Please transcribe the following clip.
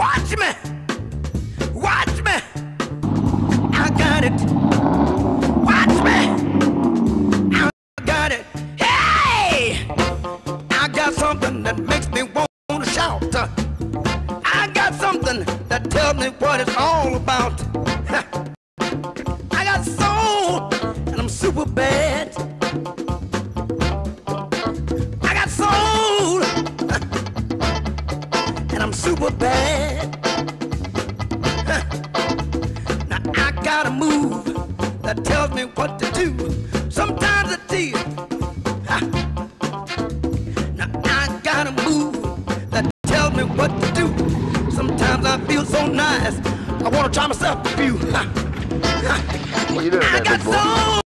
Watch me. Watch me. I got it. Watch me. I got it. Hey! I got something that makes me want to shout. I got something that tells me what it's all about. And I'm super bad. Now I got a move that tells me what to do. Sometimes it's tear. Now I got a move that tells me what to do. Sometimes I feel so nice. I want to try myself a few. What you doing I got soul.